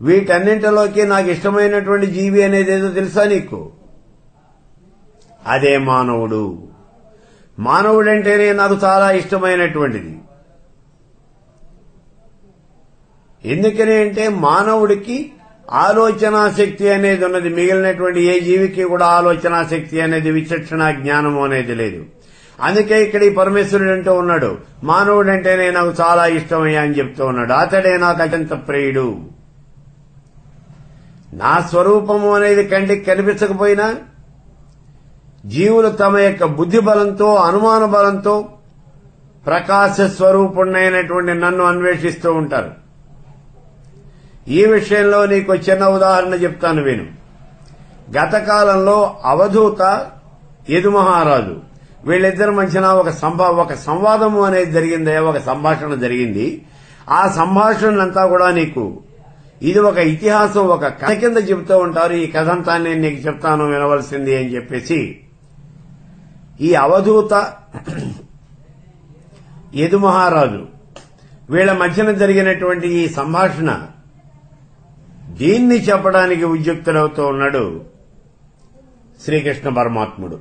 వీటన్నింటిలోకి నాకు ఇష్టమైనటువంటి జీవి అనేది ఏదో తెలుసా నీకు? అదే మానవుడు. మానవుడంటేనే నాకు చాలా ఇష్టమైనటువంటిది. ఎందుకని అంటే మానవుడికి ఆలోచనా శక్తి అనేది ఉన్నది. మిగిలినటువంటి ఏ జీవికి కూడా ఆలోచనా శక్తి అనేది విచక్షణ జ్ఞానము అనేది లేదు. అందుకే ఇక్కడ ఈ పరమేశ్వరుడు అంటూ ఉన్నాడు మానవుడంటేనే నాకు చాలా ఇష్టమయ్యా అని చెప్తూ ఉన్నాడు. అతడే నాకు అత్యంత ప్రియుడు. నా స్వరూపము అనేది కంటికి కనిపించకపోయినా జీవులు తమ యొక్క బుద్ధి బలంతో అనుమాన బలంతో ప్రకాశ స్వరూపుణ్ణైనటువంటి నన్ను అన్వేషిస్తూ ఉంటారు. ఈ విషయంలో నీకు చిన్న ఉదాహరణ చెప్తాను విను. గతకాలంలో అవధూత యదుమహారాజు వీళ్ళిద్దరి మధ్యన ఒక సంభా ఒక సంవాదము అనేది జరిగిందే ఒక సంభాషణ జరిగింది. ఆ సంభాషణలంతా కూడా నీకు ఇది ఒక ఇతిహాసం ఒక కథ కింద చెబుతూ ఉంటారు. ఈ కథ అంతా నేను నీకు చెప్తాను వినవలసింది అని చెప్పేసి ఈ అవధూత యదుమహారాజు వీళ్ళ మధ్యన జరిగినటువంటి ఈ సంభాషణ దీన్ని చెప్పడానికి ఉద్యుక్తులవుతూ ఉన్నాడు శ్రీకృష్ణ పరమాత్ముడు.